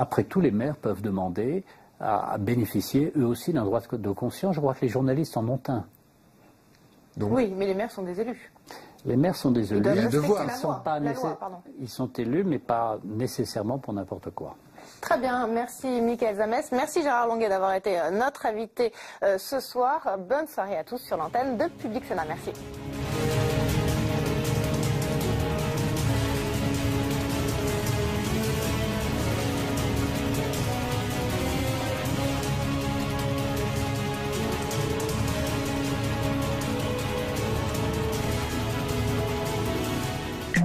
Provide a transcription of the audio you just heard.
après tout, les maires peuvent demander à, bénéficier eux aussi d'un droit de conscience. Je crois que les journalistes en ont un. oui, mais les maires sont des élus. Les maires sont des élus. Ils, sont pas ils sont élus, mais pas nécessairement pour n'importe quoi. Très bien, merci Michael Zamès. Merci Gérard Longuet d'avoir été euh, notre invité euh, ce soir. Bonne soirée à tous sur l'antenne de Public Sénat. Merci.